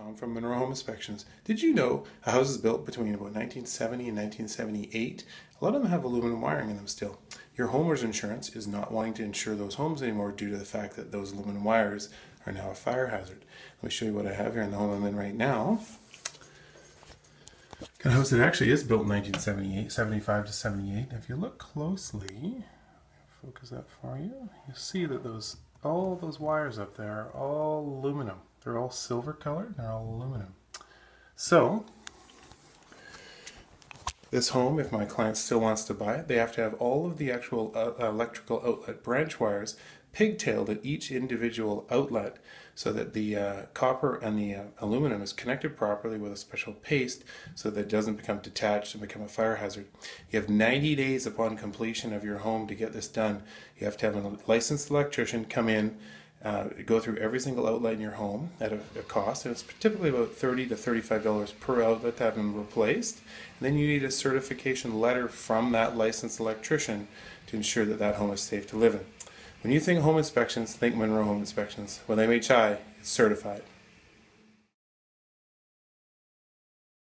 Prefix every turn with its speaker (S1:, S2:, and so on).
S1: Tom from Munro Home Inspections. Did you know a house is built between about 1970 and 1978? A lot of them have aluminum wiring in them still. Your homeowner's insurance is not wanting to insure those homes anymore due to the fact that those aluminum wires are now a fire hazard. Let me show you what I have here in the home I'm in right now. Got a house that actually is built in 1978, 75 to 78. If you look closely, focus that for you, you see that those all those wires up there are all aluminum. They're all silver colored, they're all aluminum. So, this home, if my client still wants to buy it, they have to have all of the actual uh, electrical outlet branch wires pigtailed at each individual outlet so that the uh, copper and the uh, aluminum is connected properly with a special paste so that it doesn't become detached and become a fire hazard. You have 90 days upon completion of your home to get this done. You have to have a licensed electrician come in uh, go through every single outlet in your home at a, a, cost, and it's typically about thirty to thirty-five dollars per outlet to have them replaced. And then you need a certification letter from that licensed electrician to ensure that that home is safe to live in. When you think home inspections, think Munro Home Inspections. When they make chai, it's certified.